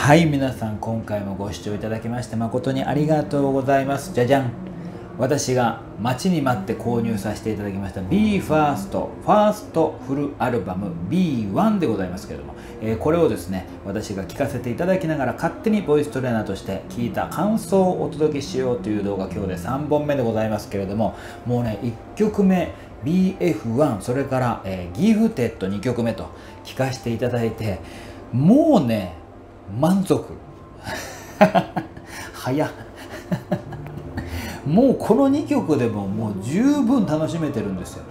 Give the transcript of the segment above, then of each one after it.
はい皆さん今回もご視聴いただきまして誠にありがとうございます。じゃじゃん。私が待ちに待って購入させていただきました BE:FIRST ファーストフルアルバム B1 でございますけれども、えー、これをですね私が聴かせていただきながら勝手にボイストレーナーとして聞いた感想をお届けしようという動画今日で3本目でございますけれどももうね1曲目 BF1 それから、えー、ギフテッド2曲目と聴かせていただいてもうね満足。早もうこの2曲でももう十分楽しめてるんですよ。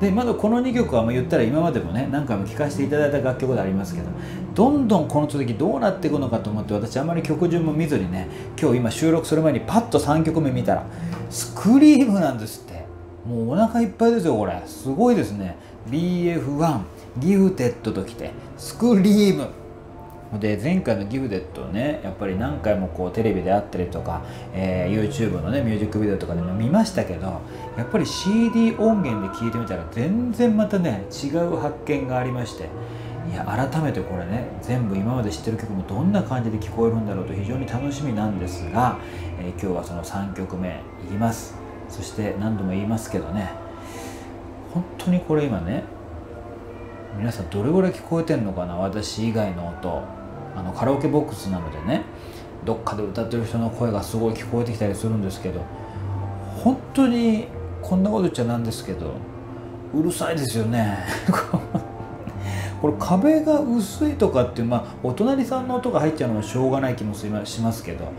でまだこの2曲は言ったら今までもね何回も聴かせていただいた楽曲でありますけどどんどんこの続きどうなっていくのかと思って私あまり曲順も見ずにね今日今収録する前にパッと3曲目見たらスクリームなんですって。もうお腹いっぱいですよこれ。すごいですね。BF1 ギフテッドときてスクリーム。で前回のギフデットねやっぱり何回もこうテレビであったりとか、えー、YouTube のねミュージックビデオとかでも見ましたけどやっぱり CD 音源で聴いてみたら全然またね違う発見がありましていや改めてこれね全部今まで知ってる曲もどんな感じで聞こえるんだろうと非常に楽しみなんですが、えー、今日はその3曲目いきます。そして何度も言いますけどね本当にこれ今ね皆さんどれぐらい聞こえてんのかな私以外の音。あのカラオケボックスなのでねどっかで歌ってる人の声がすごい聞こえてきたりするんですけど本当にこんなこと言っちゃなんですけどうるさいですよね。これ壁が薄いとかっていうまあお隣さんの音が入っちゃうのはしょうがない気もしますけど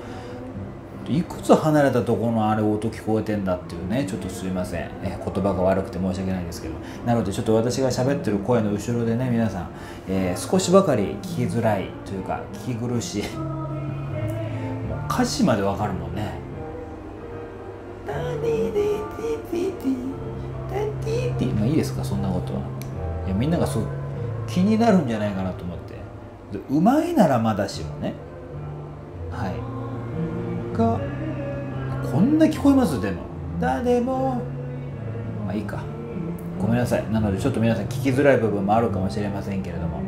いくつ離れたところのあれ音聞こえてんだっていうねちょっとすいません、え言葉が悪くて申し訳ないんですけど。なのでちょっと私が喋ってる声の後ろでね皆さん、えー、少しばかり聞きづらいというか聞き苦しい。もう歌詞までわかるもんね。まあいいですかそんなことは。いやみんながそう気になるんじゃないかなと思って。うまいならまだしもね。こんな聞こえます？でも。誰も。まあいいか。ごめんなさい。なのでちょっと皆さん聞きづらい部分もあるかもしれませんけれども。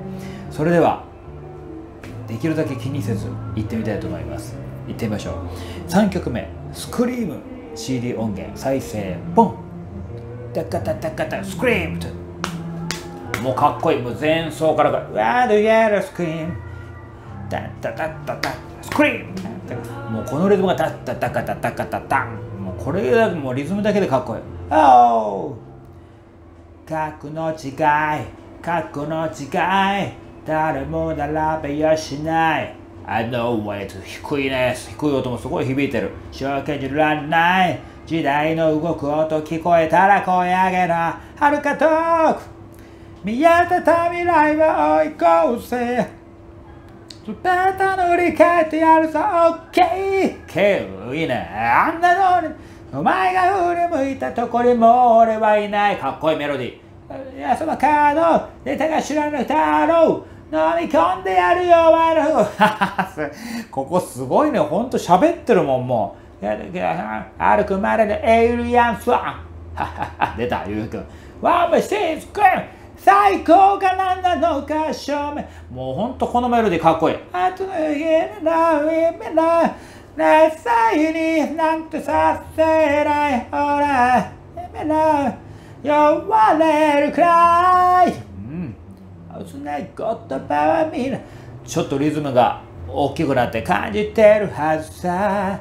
それではできるだけ気にせず行ってみたいと思います。行ってみましょう。3曲目「スクリーム CD 音源。再生。ポン。タカタタカタ。スクリームもうかっこいい。もう前奏から「Where do you get a scream」タタタタタスクリームもうこのリズムがタッタタカタタカタタンもうこれだもうリズムだけでかっこいいお格の違い格の違い誰も並べやしない I know what 低いね低い音もすごい響いてる正気じらんない時代の動く音聞こえたら声上げなはるか遠く見えてた未来は追い越せすべて乗り換えてやるぞ、オッケーケーいいね。あんなのに、お前が振り向いたとこにもう俺はいない。かっこいいメロディー。いや、そのカード、ネタが知らぬ太郎。飲み込んでやるよ、お前の。ここすごいね。ほんと喋ってるもん、もう。歩くまでのエイリアンスワン。出た、ゆうくん。ワン、シーズ、クン最高が何なのか証明。もうほんとこのメロディかっこいい。あとの家な夢な熱いになんてさせないほら夢な呼ばれるくらい。うん。ない言葉は見るちょっとリズムが大きくなって感じてるはずさ。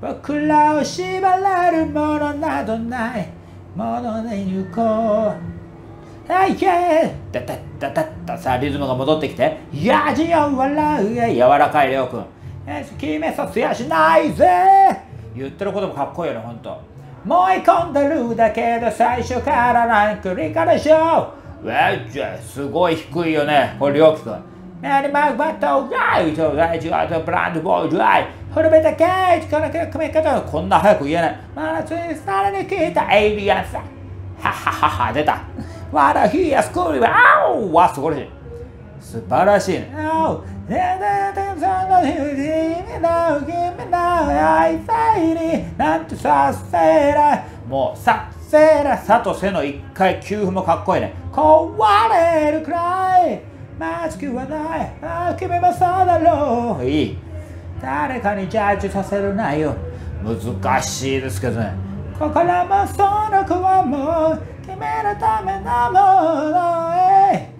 僕らを縛られるものなどない。もので行こう。はい、けータタタタタさあ、リズムが戻ってきて、やじよ笑うや柔らかいレオくん。決めさせやしないぜ言ってることもかっこいいよね、ほんと。燃え込んでるだけで最初からなん繰り返しようわっじゃすごい低いよね、これ、りょうきくん。メリマグバットガイトライチガートブランドボーイドライ古めたケージこの組み方こんな早く言えない。真夏にさらに聞いたエイリアンさん。はははは出た。わらひやすこりは、あおわ、素晴らしい。素晴らしい。なんてさせら。もうさせらさとせの一回給付もかっこいいね。壊れるくらいマスクはないあ君もそうだろういい誰かにジャッジさせるなよ。難しいですけどね。心もその子はもう君のためのもの。へ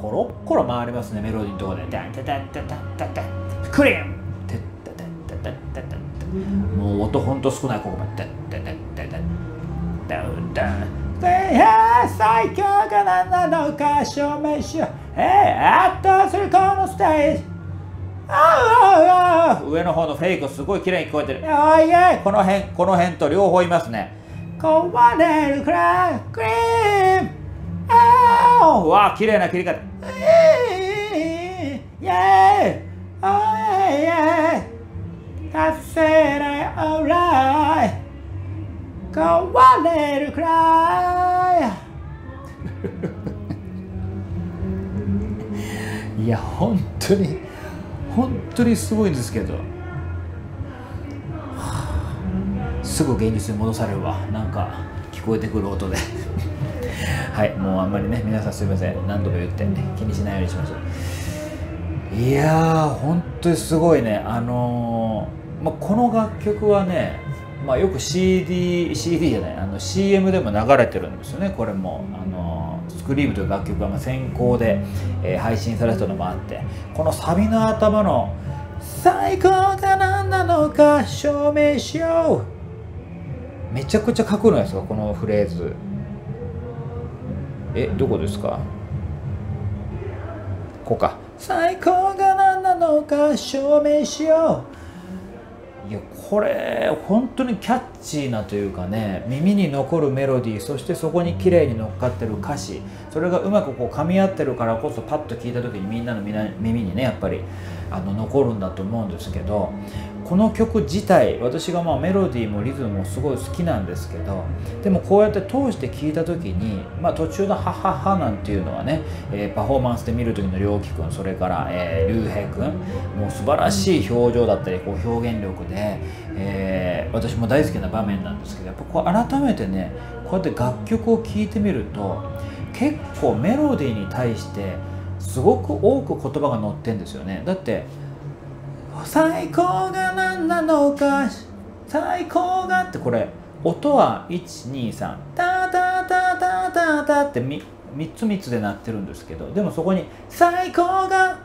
コロッコロ回りますねメロディーのところで。ダンダダンダダン。ダダンクリーンダダダンダダンダダンもう音ほんと少ないここまでダダダンダダンダウダン最強が何なのか証明しようえー、圧倒するこのステージ上の方のフェイクすごい綺麗に聞こえてる。あいえ。この辺この辺と両方いますね。壊れるくらいクリーム。ああわあ綺麗な切り方。イエーイ。あイエーイ達成ないオーライ。壊れるくらいいや本当に本当にすごいんですけど、はあ、すぐ現実に戻されるわ。なんか聞こえてくる音で。はいもうあんまりね皆さんすいません。何度も言って、ね、気にしないようにしましょう。いやー本当にすごいね。あのー、まあ、この楽曲はねまあ、よく CD, CD じゃないあの CM でも流れてるんですよね。これもあのスクリームという楽曲が先行で、えー、配信されたのもあって。このサビの頭の「最高が何なのか証明しよう」めちゃくちゃ書くのですよこのフレーズ。えどこですか？こうか。最高が何なのか証明しよう。これ本当にキャッチーなというかね耳に残るメロディーそしてそこに綺麗に乗っかってる歌詞それがうまくこう噛み合ってるからこそパッと聞いた時にみんなの耳にねやっぱりあの残るんだと思うんですけどこの曲自体私がまあメロディーもリズムもすごい好きなんですけどでもこうやって通して聴いた時に、まあ、途中の「ハハハ」なんていうのはね、えー、パフォーマンスで見る時の良樹君それから、えー、竜兵君もう素晴らしい表情だったりこう表現力で、えー、私も大好きな場面なんですけどやっぱこう改めてねこうやって楽曲を聴いてみると結構メロディーに対してすごく多く言葉が載ってんですよね。だって最高が何なのか。最高がってこれ。音は123タタタタタタって 3, 3つ3つで鳴ってるんですけど。でもそこに最高が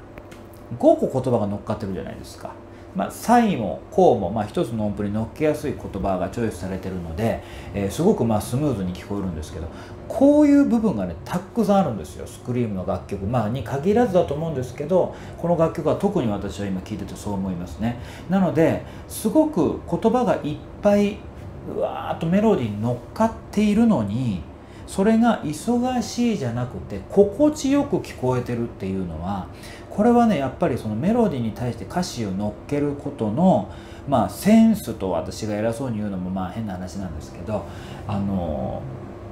5個言葉が乗っかってるじゃないですか。まあ、サインもコウも、まあ、一つの音符に乗っけやすい言葉がチョイスされてるので、えー、すごくまあスムーズに聞こえるんですけどこういう部分がねたくさんあるんですよスクリームの楽曲、まあ、に限らずだと思うんですけどこの楽曲は特に私は今聴いててそう思いますね。なのですごく言葉がいっぱいうわーっとメロディーに乗っかっているのにそれが忙しいじゃなくて心地よく聞こえてるっていうのはこれはねやっぱりそのメロディーに対して歌詞を乗っけることのまあセンスと私が偉そうに言うのもまあ変な話なんですけどあの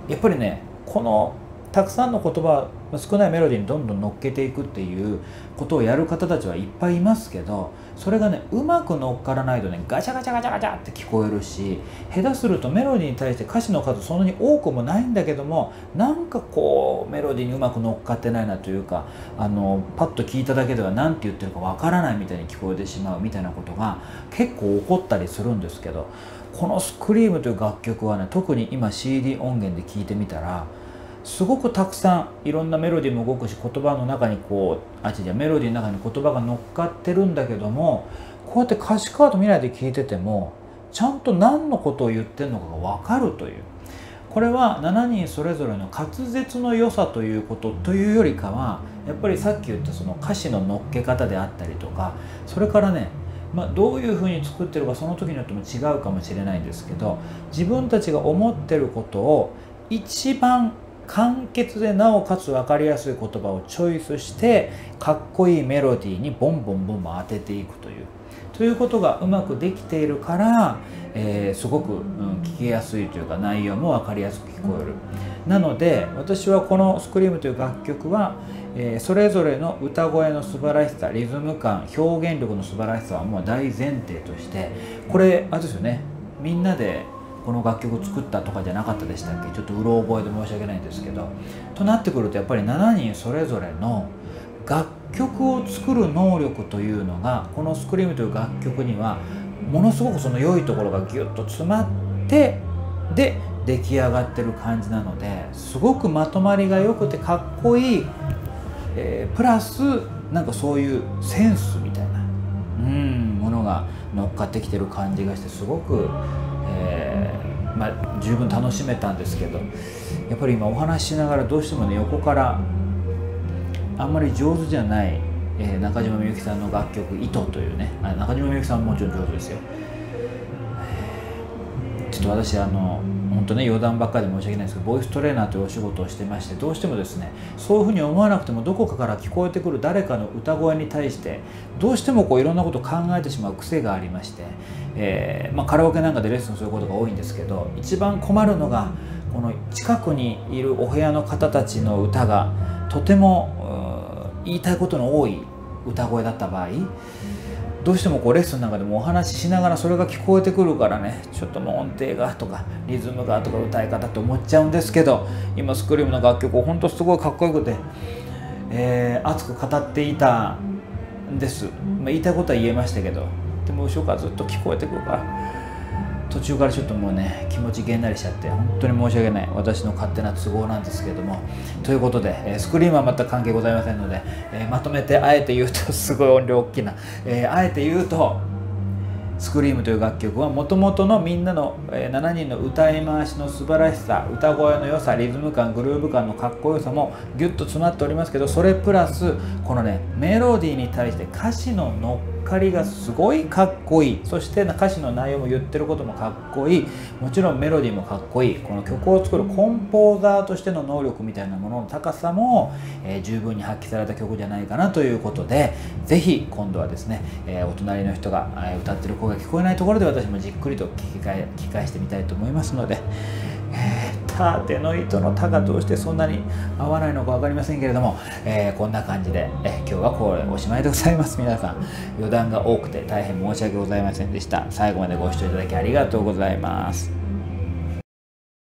やっぱりねこのたくさんの言葉少ないメロディーにどんどん乗っけていくっていうことをやる方たちはいっぱいいますけどそれがねうまく乗っからないとねガチャガチャガチャガチャって聞こえるし下手するとメロディーに対して歌詞の数そんなに多くもないんだけどもなんかこうメロディーにうまく乗っかってないなというかあのパッと聞いただけでは何て言ってるかわからないみたいに聞こえてしまうみたいなことが結構起こったりするんですけどこの「スクリームという楽曲はね特に今 CD 音源で聞いてみたらすごくたくさんいろんなメロディーも動くし言葉の中にこうあ違うメロディーの中に言葉が乗っかってるんだけどもこうやって歌詞カード見ないで聞いててもちゃんと何のことを言ってるのかが分かるという。これは7人それぞれの滑舌の良さということというよりかはやっぱりさっき言ったその歌詞の乗っけ方であったりとかそれからねまあ、どういうふうに作ってるかその時によっても違うかもしれないんですけど自分たちが思ってることを一番簡潔でなおかつ分かりやすい言葉をチョイスしてかっこいいメロディーにボンボンボンボン当てていくという。ということがうまくできているから、えー、すごく、うん、聞きやすいというか内容も分かりやすく聞こえる。なので私はこの「スクリームという楽曲は、えー、それぞれの歌声の素晴らしさリズム感表現力の素晴らしさはもう大前提としてこれあれですよね。みんなでこの楽曲を作ったとかじゃなかったでしたっけ？ちょっとうろ覚えで申し訳ないんですけど。となってくるとやっぱり7人それぞれの楽曲を作る能力というのがこの「スクリームという楽曲にはものすごくその良いところがギュッと詰まってで出来上がってる感じなのですごくまとまりが良くてかっこいい、えー、プラスなんかそういうセンスみたいなうんものが乗っかってきてる感じがしてすごく、えー、まあ、十分楽しめたんですけどやっぱり今お話ししながらどうしてもね横からあんまり上手じゃない、えー、中島みゆきさんの楽曲「糸」というね中島みゆきさんももちろん上手ですよ。ちょっと私あの本当ね余談ばっかりで申し訳ないですけどボイストレーナーというお仕事をしてましてどうしてもですねそういうふうに思わなくてもどこかから聞こえてくる誰かの歌声に対してどうしてもこういろんなことを考えてしまう癖がありまして、えー、まあ、カラオケなんかでレッスンすることが多いんですけど一番困るのがこの近くにいるお部屋の方たちの歌がとても言いたいことの多い歌声だった場合どうしてもこうレッスンの中でもお話ししながらそれが聞こえてくるからねちょっとの音程がとかリズムがとか歌い方って思っちゃうんですけど今スクリームの楽曲を本当すごいかっこよくて、えー、熱く語っていたんです、まあ、言いたいことは言えましたけどでも後ろからずっと聞こえてくるから途中からちょっともうね気持ちげんなりしちゃって本当に申し訳ない。私の勝手な都合なんですけども。ということで、えスクリームは全く関係ございませんので、えまとめてあえて言うとすごい音量大きな、えあえて言うとスクリームという楽曲はもともとのみんなの、7人の歌い回しの素晴らしさ歌声の良さリズム感グルーヴ感のかっこよさもギュッと詰まっておりますけどそれプラスこのねメロディーに対して歌詞の乗っりがすごいかっこいい。そして歌詞の内容も言ってることもかっこいい。もちろんメロディーもかっこいい。この曲を作るコンポーザーとしての能力みたいなものの高さも、えー、十分に発揮された曲じゃないかなということで是非今度はですね、えー、お隣の人が、歌ってる声が聞こえないところで私もじっくりと聞き返聞き返してみたいと思いますので、えー縦の糸のタがどうしてそんなに合わないのか分かりませんけれども、えー、こんな感じで、えー、今日はこれおしまいでございます。皆さん余談が多くて大変申し訳ございませんでした。最後までご視聴いただきありがとうございます。